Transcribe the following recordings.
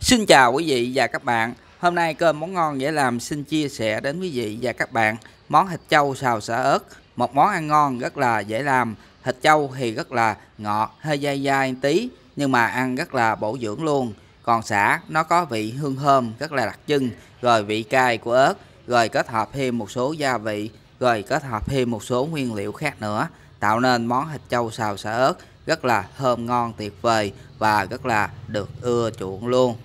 Xin chào quý vị và các bạn. Hôm nay cơm món ngon dễ làm xin chia sẻ đến quý vị và các bạn món thịt trâu xào xả ớt. Một món ăn ngon rất là dễ làm. Thịt trâu thì rất là ngọt, hơi dai dai tí nhưng mà ăn rất là bổ dưỡng luôn. Còn xả nó có vị hương thơm rất là đặc trưng, rồi vị cay của ớt, rồi kết hợp thêm một số gia vị, rồi kết hợp thêm một số nguyên liệu khác nữa, tạo nên món thịt trâu xào xả ớt rất là thơm ngon tuyệt vời và rất là được ưa chuộng luôn.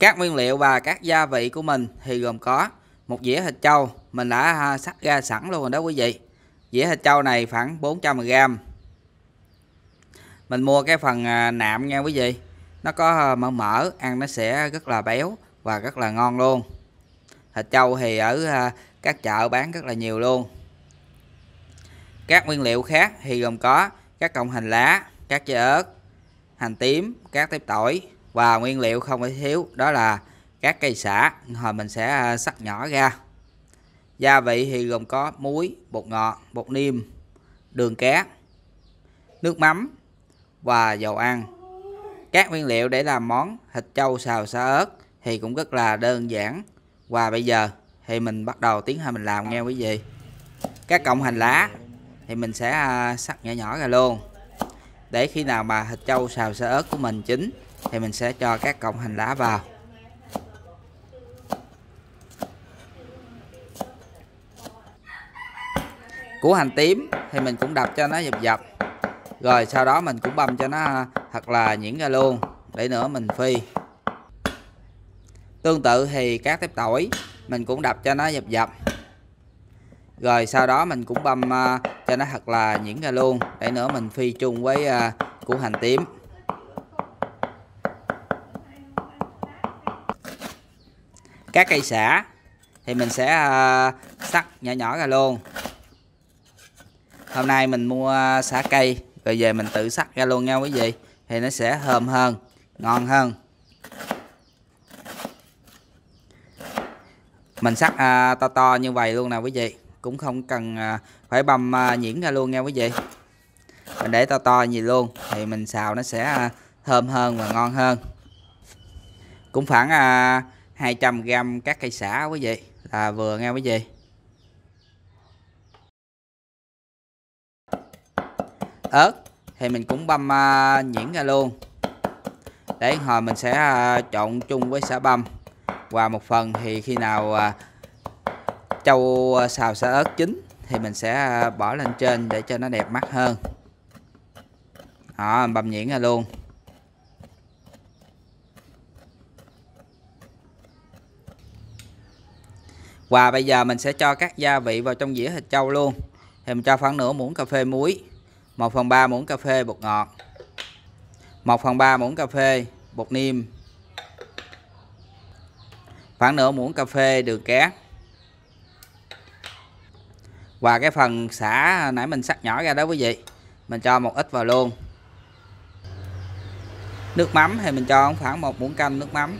Các nguyên liệu và các gia vị của mình thì gồm có một dĩa thịt trâu mình đã à, sắc ra sẵn luôn rồi đó quý vị. Dĩa thịt trâu này khoảng 400g. Mình mua cái phần à, nạm nha quý vị. Nó có à, mỡ mỡ, ăn nó sẽ rất là béo và rất là ngon luôn. Thịt trâu thì ở các chợ bán rất là nhiều luôn. Các nguyên liệu khác thì gồm có các cọng hành lá, các trái ớt, hành tím, các tép tỏi, và nguyên liệu không thể thiếu, đó là các cây xả. Hồi mình sẽ à, sắc nhỏ ra. Gia vị thì gồm có muối, bột ngọt, bột niêm, đường cát nước mắm và dầu ăn. Các nguyên liệu để làm món thịt trâu xào xả ớt thì cũng rất là đơn giản. Và bây giờ thì mình bắt đầu tiến hành mình làm nghe quý vị. Các cọng hành lá thì mình sẽ à, sắc nhỏ nhỏ ra luôn. Để khi nào mà thịt trâu xào xả ớt của mình chín thì mình sẽ cho các cọng hành lá vào. Củ hành tím thì mình cũng đập cho nó dập dập. Rồi sau đó mình cũng băm cho nó thật là nhuyễn ra luôn, để nữa mình phi. Tương tự thì các tép tỏi mình cũng đập cho nó dập dập. Rồi sau đó mình cũng băm à, cho nó thật là nhuyễn ra luôn, để nữa mình phi chung với à, củ hành tím. Các cây xả thì mình sẽ ờ, uh, sắc nhỏ nhỏ ra luôn. Hôm nay mình mua xả cây rồi về mình tự sắc ra luôn nha quý vị thì nó sẽ thơm hơn ngon hơn. Mình sắc à, ờ, to to như vậy luôn nè quý vị cũng không cần à, phải băm à, nhuyễn ra luôn nha quý vị. Mình để to to gì luôn thì mình xào nó sẽ à, thơm hơn và ngon hơn. Cũng khoảng à, 200g các cây xả quý vị. Là vừa nghe quý vị. Ớt thì mình cũng băm uh, nhuyễn ra luôn. Để hồi mình sẽ uh, trộn chung với xả băm. Và một phần thì khi nào à, uh, châu xào xả ớt chín thì mình sẽ uh, bỏ lên trên để cho nó đẹp mắt hơn. Đó băm nhuyễn ra luôn. Và bây giờ mình sẽ cho các gia vị vào trong dĩa thịt trâu luôn. Thì mình cho khoảng nửa muỗng cà phê muối, 1 phần 3 muỗng cà phê bột ngọt, 1 phần 3 muỗng cà phê bột niêm, khoảng nửa muỗng cà phê đường cát. Và cái phần xả nãy mình sắc nhỏ ra đó quý vị, mình cho một ít vào luôn. Nước mắm thì mình cho khoảng một muỗng canh nước mắm.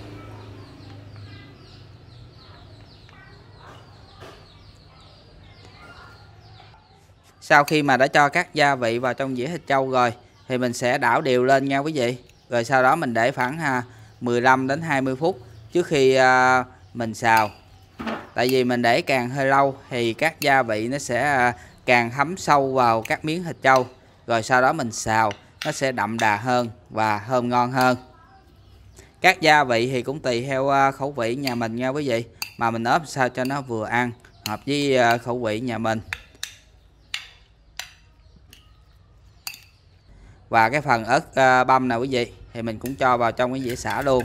Sau khi mà đã cho các gia vị vào trong dĩa thịt trâu rồi thì mình sẽ đảo đều lên nha quý vị. Rồi sau đó mình để khoảng à, ha, 15 đến 20 phút trước khi à, mình xào. Tại vì mình để càng hơi lâu thì các gia vị nó sẽ à, càng thấm sâu vào các miếng thịt trâu. Rồi sau đó mình xào nó sẽ đậm đà hơn và thơm ngon hơn. Các gia vị thì cũng tùy theo à, khẩu vị nhà mình nha quý vị. Mà mình ốp sao cho nó vừa ăn hợp với à, khẩu vị nhà mình. Và cái phần ớt à, băm nào quý vị thì mình cũng cho vào trong cái dĩa xả luôn.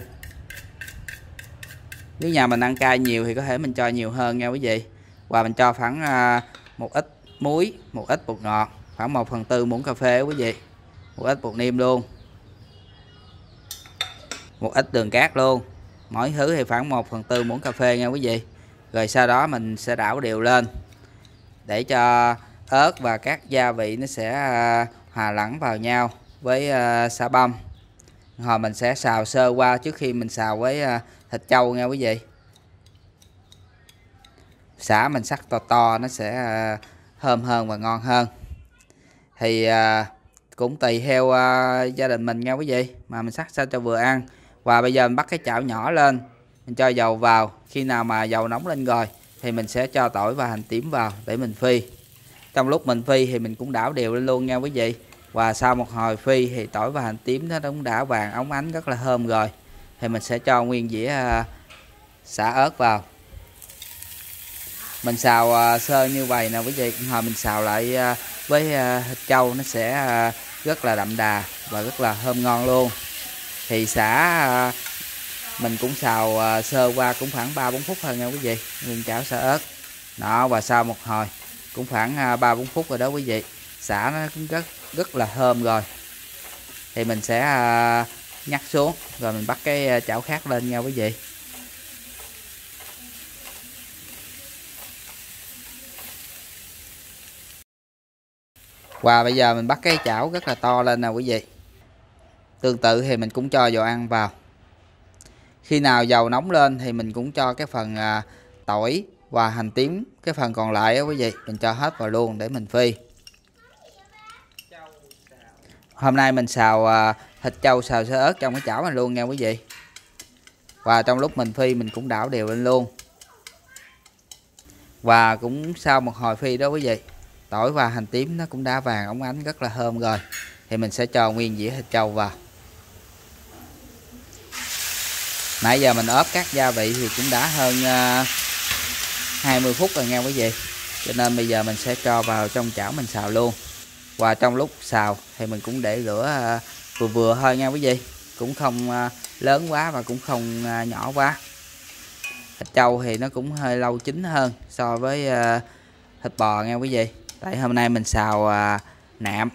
Nếu nhà mình ăn cay nhiều thì có thể mình cho nhiều hơn nha quý vị. Và mình cho khoảng à, một ít muối một ít bột ngọt khoảng 1 phần tư muỗng cà phê quý vị. Một ít bột niêm luôn. Một ít đường cát luôn. Mỗi thứ thì khoảng 1 phần tư muỗng cà phê nha quý vị. Rồi sau đó mình sẽ đảo đều lên. Để cho ớt và các gia vị nó sẽ à, hòa lẫn vào nhau với ờ, uh, xà bông. rồi mình sẽ xào sơ qua trước khi mình xào với uh, thịt trâu nha quý vị. Xả mình sắc to to nó sẽ ờ, thơm hơn và ngon hơn. Thì cũng tùy theo gia đình mình nha quý vị mà mình sắc sao cho vừa ăn. Và bây giờ mình bắt cái chảo nhỏ lên mình cho dầu vào. Khi nào mà dầu nóng lên rồi thì mình sẽ cho tỏi và hành tím vào để mình phi trong lúc mình phi thì mình cũng đảo đều lên luôn nha quý vị. Và sau một hồi phi thì tỏi và hành tím nó cũng đã vàng óng ánh rất là thơm rồi. Thì mình sẽ cho nguyên dĩa uh, xả ớt vào. Mình xào uh, sơ như vậy nè quý vị. Hồi mình xào lại uh, với uh, thịt trâu nó sẽ uh, rất là đậm đà và rất là thơm ngon luôn. Thì xả uh, mình cũng xào uh, sơ qua cũng khoảng 3 4 phút thôi nha quý vị. Nguyên chảo xả ớt. Đó và sau một hồi cũng khoảng à, ba 3 4 phút rồi đó quý vị. Xả nó cũng rất rất là thơm rồi. Thì mình sẽ à, nhắc xuống rồi mình bắt cái à, chảo khác lên nha quý vị. Và bây giờ mình bắt cái chảo rất là to lên nè quý vị. Tương tự thì mình cũng cho dầu ăn vào. Khi nào dầu nóng lên thì mình cũng cho cái phần tỏi và hành tím cái phần còn lại á quý vị mình cho hết vào luôn để mình phi. Hôm nay mình xào à, thịt trâu xào sơ ớt trong cái chảo này luôn nha quý vị. Và trong lúc mình phi mình cũng đảo đều lên luôn. Và cũng sau một hồi phi đó quý vị tỏi và hành tím nó cũng đã vàng ống ánh rất là thơm rồi. Thì mình sẽ cho nguyên dĩa thịt trâu vào. Nãy giờ mình ốp các gia vị thì cũng đã hơn uh, 20 phút rồi nha quý vị. Cho nên bây giờ mình sẽ cho vào trong chảo mình xào luôn. Và trong lúc xào thì mình cũng để lửa à, vừa vừa thôi nha quý vị. Cũng không à, lớn quá và cũng không à, nhỏ quá. Thịt trâu thì nó cũng hơi lâu chín hơn so với thịt bò nha quý vị. Tại hôm nay mình xào nạm.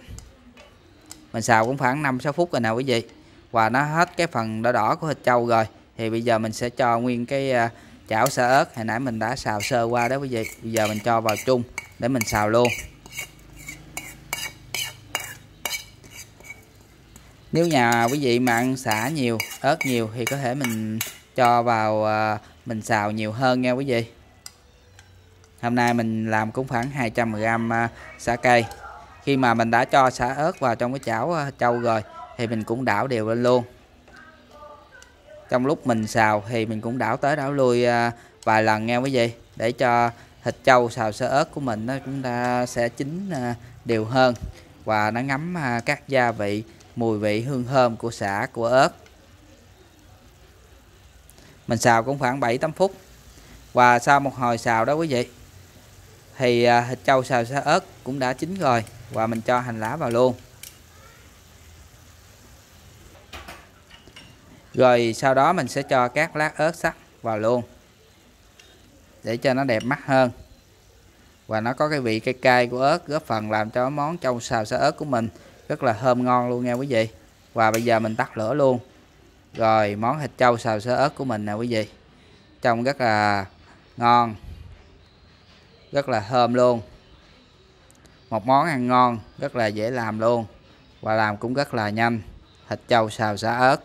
Mình xào cũng khoảng 5-6 phút rồi nè quý vị. Và nó hết cái phần đỏ đỏ của thịt trâu rồi. Thì bây giờ mình sẽ cho nguyên cái chảo xả ớt. Hồi nãy mình đã xào sơ qua đó quý vị. Bây giờ mình cho vào chung để mình xào luôn. Nếu nhà quý vị mà ăn xả nhiều, ớt nhiều thì có thể mình cho vào à, mình xào nhiều hơn nha quý vị. Hôm nay mình làm cũng khoảng 200g à, xả cây. Khi mà mình đã cho xả ớt vào trong cái chảo à, trâu rồi thì mình cũng đảo đều lên luôn trong lúc mình xào thì mình cũng đảo tới đảo lui à, vài lần nghe quý vị. Để cho thịt trâu xào sơ ớt của mình nó chúng ta sẽ chín à, đều hơn. Và nó ngấm à, các gia vị, mùi vị hương thơm của xả, của ớt. Mình xào cũng khoảng 7-8 phút. Và sau một hồi xào đó quý vị, thì thịt trâu xào sơ ớt cũng đã chín rồi và mình cho hành lá vào luôn. Rồi sau đó mình sẽ cho các lát ớt sắc vào luôn, để cho nó đẹp mắt hơn. Và nó có cái vị cay cay của ớt, góp phần làm cho món trâu xào sa ớt của mình rất là thơm ngon luôn nha quý vị. Và bây giờ mình tắt lửa luôn. Rồi món thịt trâu xào sa ớt của mình nè quý vị. Trông rất là ngon, rất là thơm luôn. Một món ăn ngon, rất là dễ làm luôn. Và làm cũng rất là nhanh. Thịt trâu xào xả ớt.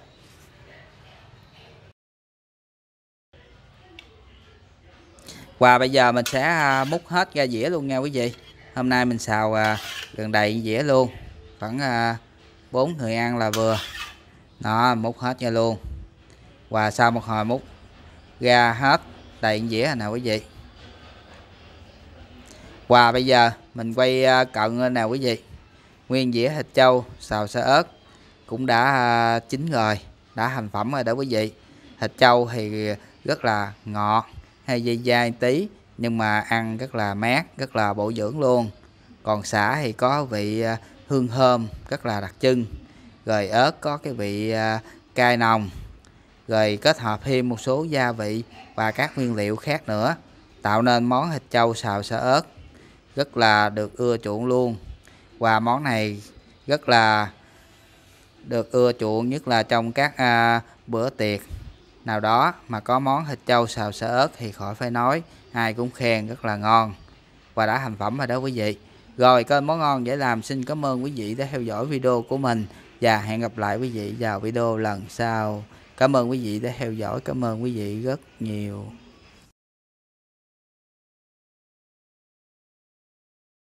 Và bây giờ mình sẽ à, múc hết ra dĩa luôn nha quý vị. Hôm nay mình xào à, gần đầy dĩa luôn. Khoảng à, bốn người ăn là vừa. Đó múc hết ra luôn. Và sau một hồi múc ra hết đầy dĩa nào quý vị. Và bây giờ mình quay à, cận nào quý vị. Nguyên dĩa thịt trâu xào sơ ớt cũng đã chín rồi đã thành phẩm rồi đó quý vị. Thịt trâu thì rất là ngọt hay dai dai tí nhưng mà ăn rất là mát rất là bổ dưỡng luôn. Còn xả thì có vị à, hương thơm rất là đặc trưng. Rồi ớt có cái vị à, cay nồng. Rồi kết hợp thêm một số gia vị và các nguyên liệu khác nữa tạo nên món thịt trâu xào sả ớt. Rất là được ưa chuộng luôn. Và món này rất là được ưa chuộng nhất là trong các à, bữa tiệc nào đó mà có món thịt trâu xào sả ớt thì khỏi phải nói, ai cũng khen rất là ngon. Và đã thành phẩm rồi đó quý vị. Rồi kênh món ngon dễ làm, xin cảm ơn quý vị đã theo dõi video của mình. Và hẹn gặp lại quý vị vào video lần sau. Cảm ơn quý vị đã theo dõi, cảm ơn quý vị rất nhiều.